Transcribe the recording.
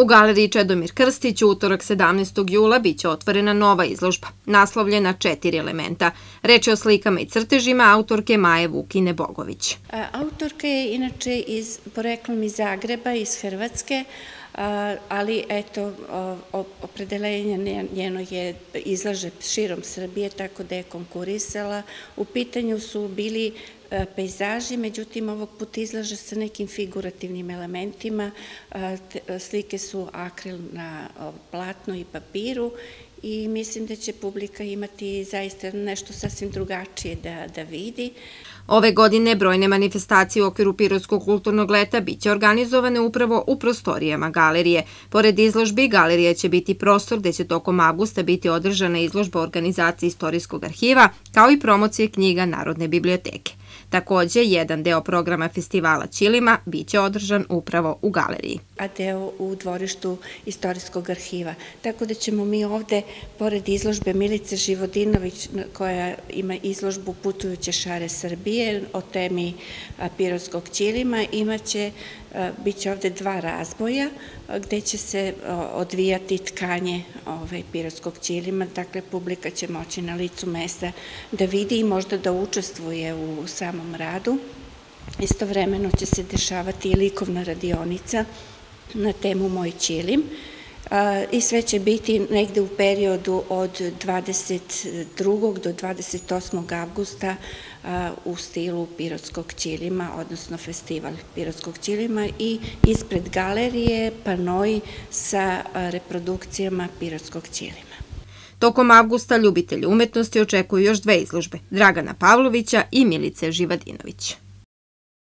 U galeriji Čedomir Krstić utorak 17. jula biće otvorena nova izložba, naslovljena četiri elementa. Reč je o slikama i crtežima autorke Maje Vukine Bogović. Autorka je inače iz, poreklom iz Zagreba, iz Hrvatske, ali eto, opredelenje njeno je izlaže širom Srbije, tako da je konkurisala. U pitanju su bili E, pejzaži, međutim ovog puta izlaže sa nekim figurativnim elementima. Slike su akril na platnu i papiru i mislim da će publika imati zaista nešto sasvim drugačije da, da vidi. Ove godine brojne manifestacije u okviru Pirotskog kulturnog leta biće organizovane upravo u prostorijama galerije. Pored izložbi, galerija će biti prostor gde će tokom avgusta biti održana izložba organizacije Istorijskog arhiva, kao i promocije knjiga Narodne biblioteke. Takođe, jedan deo programa festivala Ćilima biće održan upravo u galeriji. A deo u dvorištu Istorijskog arhiva. Tako da ćemo mi ovde, pored izložbe Milice Živodinović, koja ima izložbu Putujuće šare Srbije o temi Pirotskog Ćilima, imaće Biće ovde dva razboja gde će se odvijati tkanje ovaj, pirotskog ćilima, dakle publika će moći na licu mesta da vidi i možda da učestvuje u samom radu. Istovremeno će se dešavati i likovna radionica na temu Moj ćilim i sve će biti negde u periodu od 22. do 28. avgusta u stilu Pirotskog ćilima, odnosno festival Pirotskog ćilima i ispred galerije panoj sa reprodukcijama Pirotskog ćilima. Tokom avgusta ljubitelji umetnosti očekuju još dve izložbe, Dragana Pavlovića i Milice Živadinovića.